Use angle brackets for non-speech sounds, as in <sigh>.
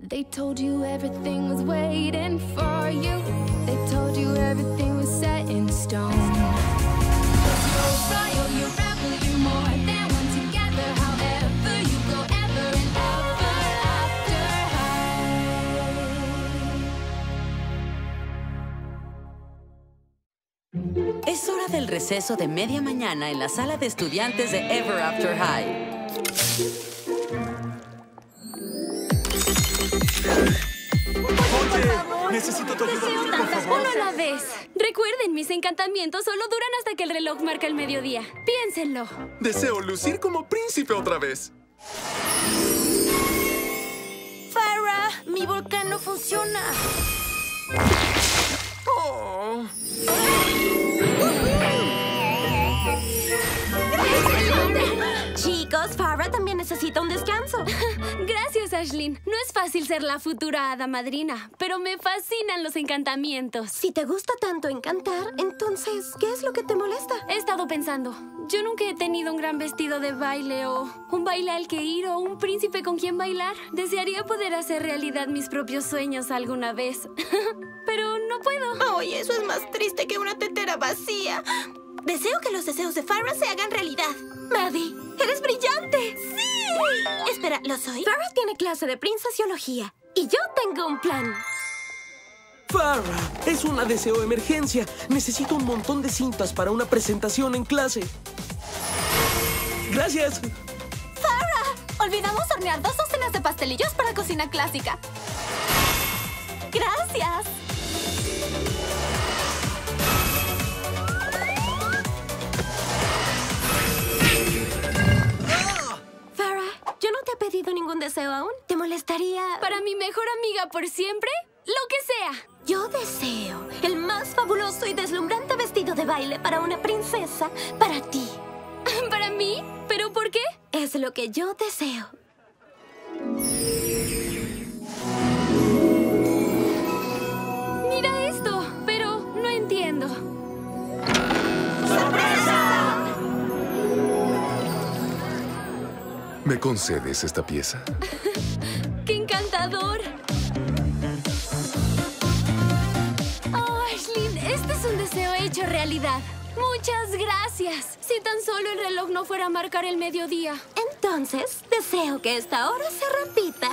They told you everything was waiting for you. They told you everything was set in stone. Royal, rebel, more than one together. However, you go ever and ever after high. Es hora del receso de media mañana en la sala de estudiantes de Ever After High. Oye, necesito tu ayuda, por favor. Uno a la vez. Recuerden, mis encantamientos solo duran hasta que el reloj marca el mediodía. Piénsenlo. Deseo lucir como príncipe otra vez. Farah, mi volcán no funciona. Oh. Ashlyn. No es fácil ser la futura hada madrina, pero me fascinan los encantamientos. Si te gusta tanto encantar, entonces, ¿qué es lo que te molesta? He estado pensando. Yo nunca he tenido un gran vestido de baile o un baile al que ir o un príncipe con quien bailar. Desearía poder hacer realidad mis propios sueños alguna vez. <laughs> pero no puedo. Ay, eso es más triste que una tetera vacía. Deseo que los deseos de Farah se hagan realidad. Maddie, eres brillante. ¡Sí! Espera, ¿lo soy? Farah tiene clase de princesiología. Y yo tengo un plan. Farrah, es una deseo emergencia. Necesito un montón de cintas para una presentación en clase. Gracias. ¡Farah! Olvidamos hornear dos docenas de pastelillos para cocina clásica. ¡Gracias! Pedido ningún deseo aún. ¿Te molestaría...? Para mi mejor amiga por siempre, lo que sea. Yo deseo el más fabuloso y deslumbrante vestido de baile para una princesa para ti. <laughs> ¿Para mí? ¿Pero por qué? Es lo que yo deseo. Mira esto, pero no entiendo. ¿Me concedes esta pieza? <laughs> ¡Qué encantador! Oh, Ashlyn, este es un deseo hecho realidad. Muchas gracias. Si tan solo el reloj no fuera a marcar el mediodía. Entonces, deseo que esta hora se repita